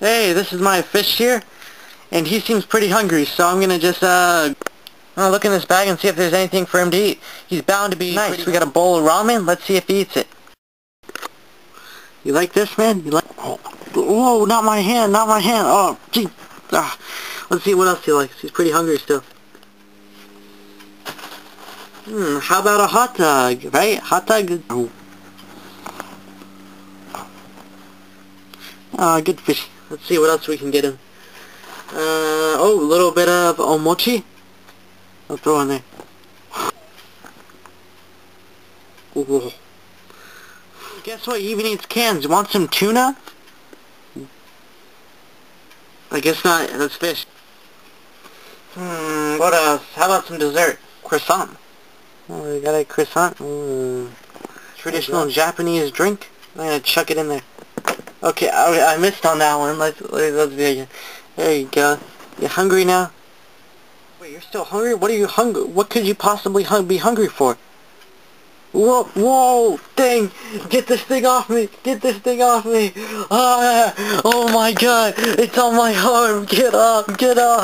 Hey, this is my fish here, and he seems pretty hungry, so I'm gonna just, uh, uh, look in this bag and see if there's anything for him to eat. He's bound to be nice. We got a bowl of ramen, let's see if he eats it. You like this, man? You like... Oh, whoa, not my hand, not my hand. Oh, gee. Ah, let's see what else he likes. He's pretty hungry still. Hmm, how about a hot dog, right? Hot dog. Oh. Ah, good fish. Let's see what else we can get him. Uh, oh, a little bit of omochi. I'll throw in there. Ooh. Guess what? He even eats cans. You Want some tuna? I guess not. That's fish. Hmm, what else? How about some dessert? Croissant. Oh, we got a croissant. Mm. Traditional Japanese drink. I'm gonna chuck it in there. Okay, I, I missed on that one. Let's let's, do it again. There you go. You hungry now? Wait, you're still hungry? What are you hungry? What could you possibly hung be hungry for? Whoa, whoa, dang, get this thing off me, get this thing off me, ah, oh my god, it's on my arm, get off, get off.